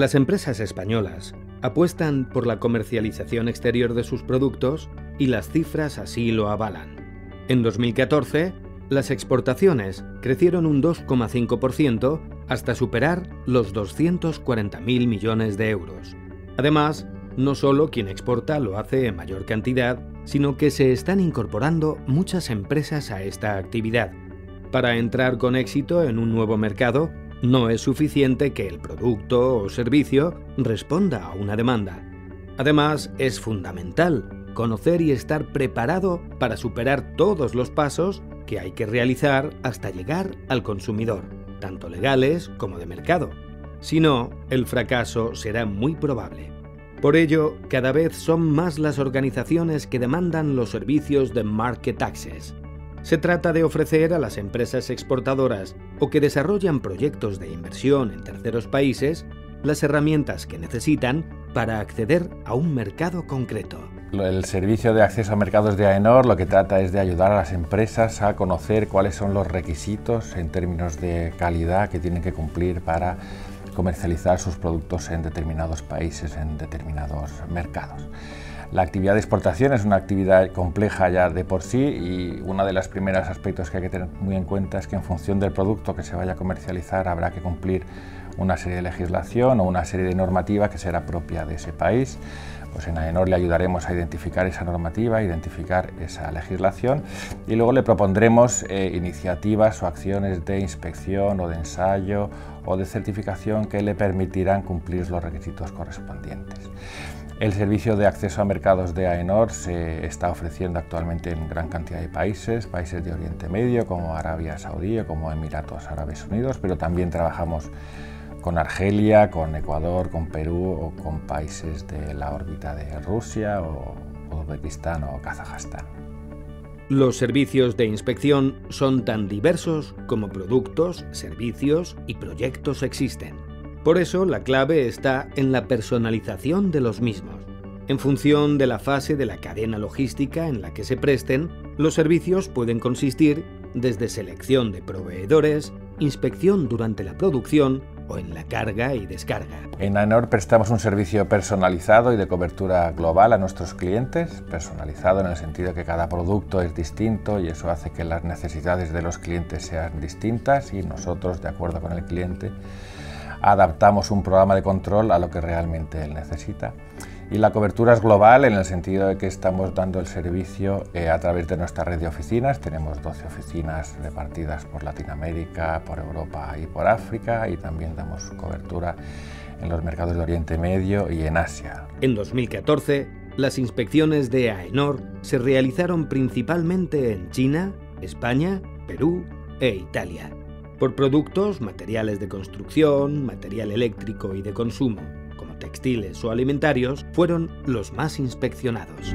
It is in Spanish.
Las empresas españolas apuestan por la comercialización exterior de sus productos y las cifras así lo avalan. En 2014, las exportaciones crecieron un 2,5% hasta superar los 240.000 millones de euros. Además, no solo quien exporta lo hace en mayor cantidad, sino que se están incorporando muchas empresas a esta actividad. Para entrar con éxito en un nuevo mercado, no es suficiente que el producto o servicio responda a una demanda. Además, es fundamental conocer y estar preparado para superar todos los pasos que hay que realizar hasta llegar al consumidor, tanto legales como de mercado. Si no, el fracaso será muy probable. Por ello, cada vez son más las organizaciones que demandan los servicios de Market Access, se trata de ofrecer a las empresas exportadoras o que desarrollan proyectos de inversión en terceros países las herramientas que necesitan para acceder a un mercado concreto. El servicio de acceso a mercados de AENOR lo que trata es de ayudar a las empresas a conocer cuáles son los requisitos en términos de calidad que tienen que cumplir para comercializar sus productos en determinados países, en determinados mercados. La actividad de exportación es una actividad compleja ya de por sí y uno de los primeros aspectos que hay que tener muy en cuenta es que en función del producto que se vaya a comercializar habrá que cumplir una serie de legislación o una serie de normativa que será propia de ese país. Pues en AENOR le ayudaremos a identificar esa normativa, identificar esa legislación y luego le propondremos eh, iniciativas o acciones de inspección o de ensayo o de certificación que le permitirán cumplir los requisitos correspondientes. El servicio de acceso a mercados de AENOR se está ofreciendo actualmente en gran cantidad de países, países de Oriente Medio como Arabia Saudí o como Emiratos Árabes Unidos, pero también trabajamos con Argelia, con Ecuador, con Perú o con países de la órbita de Rusia o Uzbekistán o Kazajstán. Los servicios de inspección son tan diversos como productos, servicios y proyectos existen. Por eso la clave está en la personalización de los mismos. En función de la fase de la cadena logística en la que se presten, los servicios pueden consistir desde selección de proveedores, inspección durante la producción en la carga y descarga. En AENOR prestamos un servicio personalizado y de cobertura global a nuestros clientes, personalizado en el sentido que cada producto es distinto y eso hace que las necesidades de los clientes sean distintas y nosotros, de acuerdo con el cliente, adaptamos un programa de control a lo que realmente él necesita. Y la cobertura es global en el sentido de que estamos dando el servicio eh, a través de nuestra red de oficinas. Tenemos 12 oficinas repartidas por Latinoamérica, por Europa y por África y también damos cobertura en los mercados de Oriente Medio y en Asia. En 2014, las inspecciones de AENOR se realizaron principalmente en China, España, Perú e Italia por productos, materiales de construcción, material eléctrico y de consumo, textiles o alimentarios, fueron los más inspeccionados.